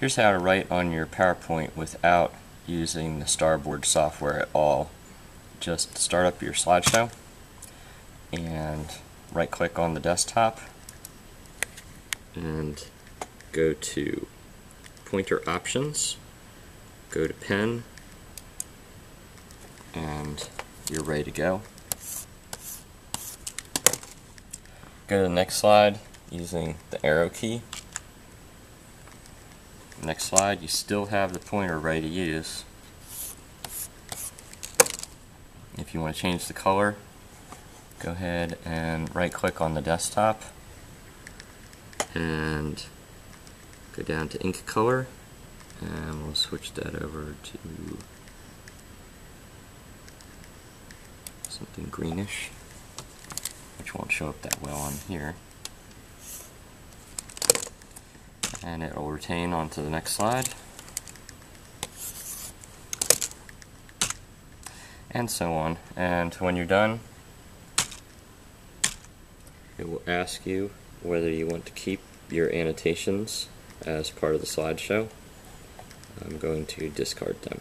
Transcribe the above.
Here's how to write on your PowerPoint without using the Starboard software at all. Just start up your slideshow and right click on the desktop and go to pointer options, go to pen, and you're ready to go. Go to the next slide using the arrow key. Next slide, you still have the pointer ready to use. If you want to change the color, go ahead and right click on the desktop and go down to ink color and we'll switch that over to something greenish which won't show up that well on here and it will retain onto the next slide and so on and when you're done it will ask you whether you want to keep your annotations as part of the slideshow. I'm going to discard them.